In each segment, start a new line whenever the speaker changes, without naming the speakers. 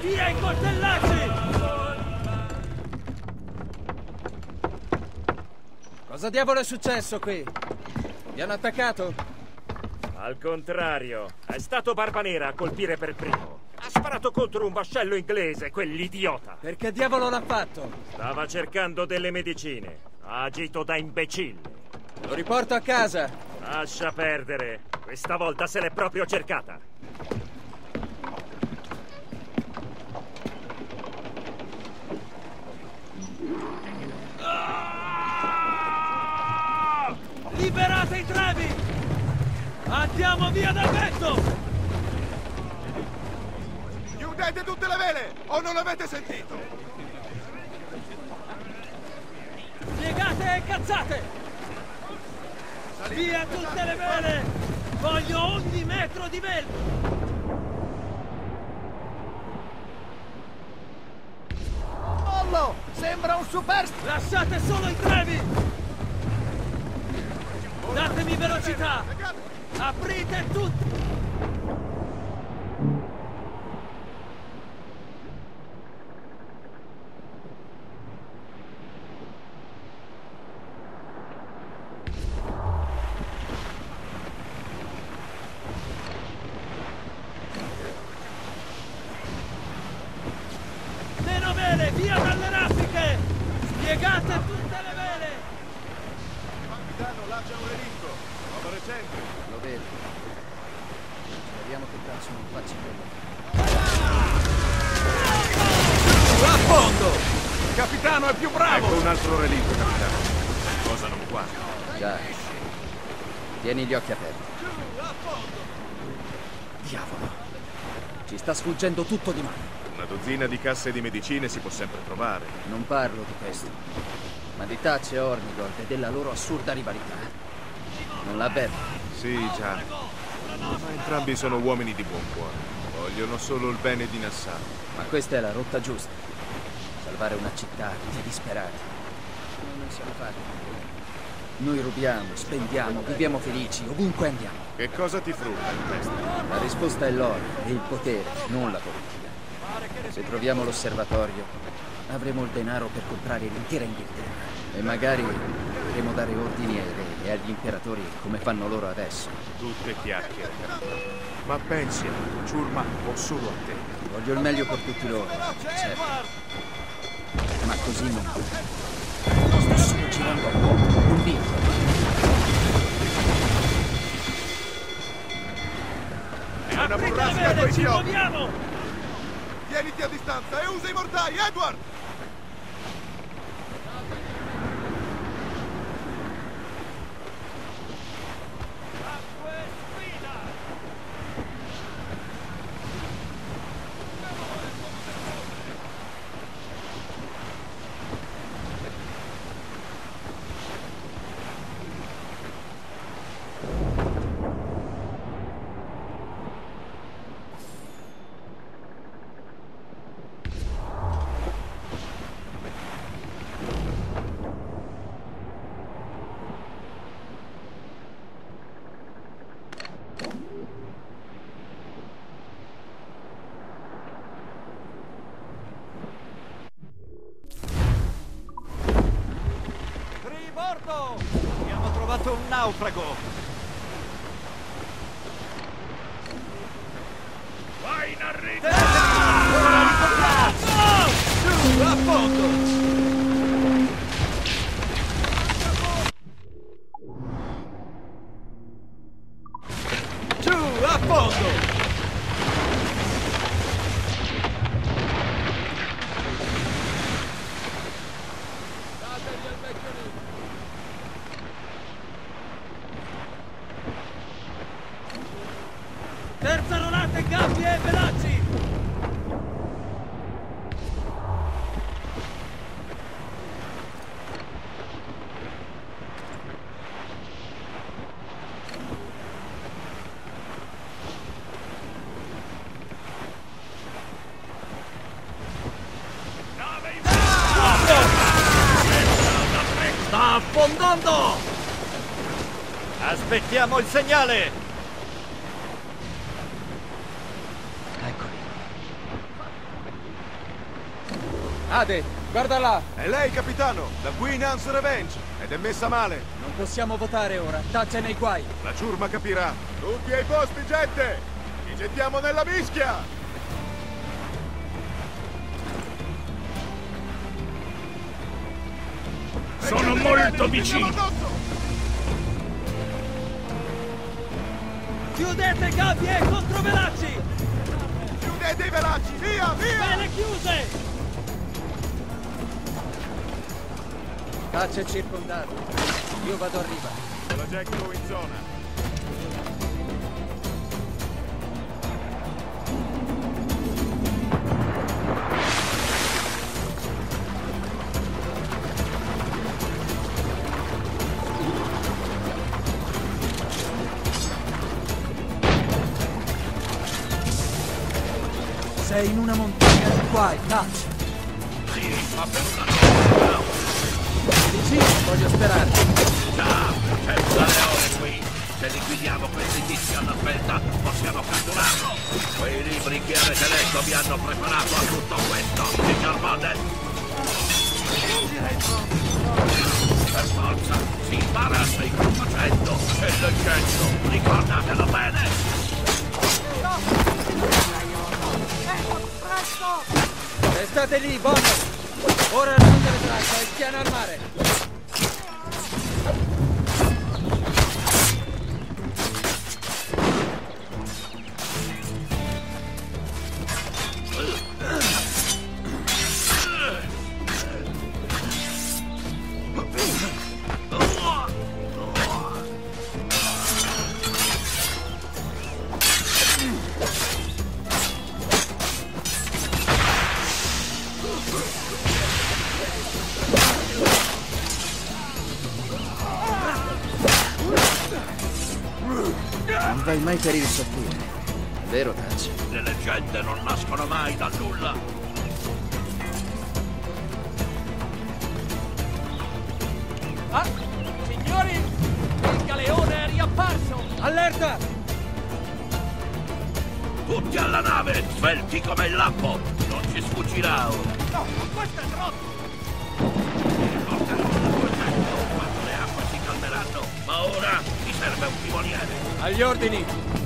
Via i coltellacci!
Cosa diavolo è successo qui? Vi hanno attaccato?
Al contrario, è stato Barbanera a colpire per primo. Ha sparato contro un vascello inglese, quell'idiota.
Perché diavolo l'ha fatto?
Stava cercando delle medicine. Ha agito da imbecille.
Lo riporto a casa.
Lascia perdere. Questa volta se l'è proprio cercata.
Liberate i trevi! Andiamo via dal vento!
Chiudete tutte le vele! O non avete sentito?
Piegate e cazzate! Via tutte le vele! Voglio ogni metro di!
Mollo! Sembra un super...
Lasciate solo i trevi! Datemi velocità! Aprite tutti! Meno vele, via dalle raffiche! Spiegate tutte le vele!
Capitano, là c'è un relitto. Roba recente.
Lo vedo. Speriamo che cazzo non faccia quello.
A fondo! Capitano è più bravo!
Ecco un altro relitto, capitano. Cosa non qua?
Già. Tieni gli occhi aperti. Diavolo. Ci sta sfuggendo tutto di mano.
Una dozzina di casse di medicine si può sempre trovare.
Non parlo di questo. Ma di Tacce e Ornigold e della loro assurda rivalità. Non l'avverto.
Sì, già. Ma entrambi sono uomini di buon cuore. Vogliono solo il bene di Nassau.
Ma questa è la rotta giusta. Salvare una città di disperati. Non siamo fatti. Noi rubiamo, spendiamo, viviamo felici, ovunque andiamo.
Che cosa ti frutta in testa?
La risposta è l'oro e il potere, non la politica. Se troviamo l'osservatorio, avremo il denaro per comprare l'intera Inghilterra. E magari potremo dare ordini ai re e agli imperatori come fanno loro adesso.
Tutte chiacchiere. Ma pensi a Ciurma o solo a te?
Voglio il meglio per tutti loro, certo. Ma così non va. Sto solo girando a vuoto, non vinco.
È una burrasca
ci muoviamo!
Tieniti a distanza e usa i mortai, Edward!
Un naufrago!
Vai in arrivo!
Su, a fondo! Giù, a fondo!
Terza rolata, gabbie e velacci!
Sta affondando! Aspettiamo il segnale!
Eccoli. Ade, guarda là!
È lei, capitano, la Queen Anne's Revenge. Ed è messa male.
Non possiamo votare ora, Taccia nei guai!
La ciurma capirà. Tutti ai posti, gente! Ci gettiamo nella mischia!
Sono molto vicino.
Chiudete gabbie e controvelacci!
Chiudete i velacci, via, via!
Bene chiuse!
Taccia è circondato. Io vado a riva.
Jackdaw in zona.
In una montagna di guai, Touch!
Sì, ma per una
Vicino, voglio sperare.
Già, c'è un leone qui. Se liquidiamo questi tizi alla svelta, possiamo catturarlo. Quei libri che avete letto vi hanno preparato a tutto questo, signor Bonnet. Per forza, si impara sei facendo e leggendo. Ricordatelo
Restate lì, Bonnet! Ora raccogliere le tracce e piano al mare! Non vai mai per il sottile. Vero, Taccia?
Le leggende non nascono mai dal nulla.
Ah! Signori! Il galeone è riapparso!
Allerta!
Tutti alla nave, svelti come il lampo. Non ci sfuggirà ora.
No, questo è troppo!
Gente quando le acque si calmeranno. Ma ora serve un timoniere.
Agli ordini!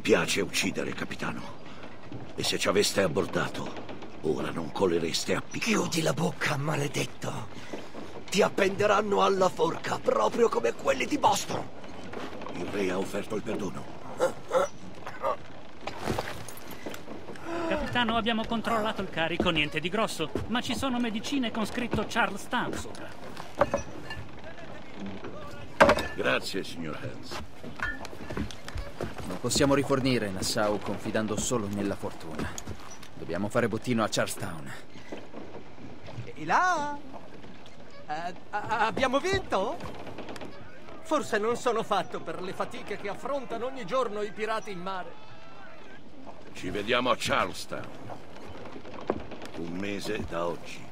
Mi piace uccidere, capitano. E se ci aveste abbordato, ora non colereste a picco.
Chiudi la bocca, maledetto. Ti appenderanno alla forca, proprio come quelli di Boston.
Il re ha offerto il perdono.
Capitano, abbiamo controllato il carico, niente di grosso, ma ci sono medicine con scritto Charlestown sopra.
Grazie, signor Hans.
Possiamo rifornire Nassau confidando solo nella fortuna. Dobbiamo fare bottino a Charlestown.
E là? Eh, abbiamo vinto? Forse non sono fatto per le fatiche che affrontano ogni giorno i pirati in mare.
Ci vediamo a Charlestown. Un mese da oggi.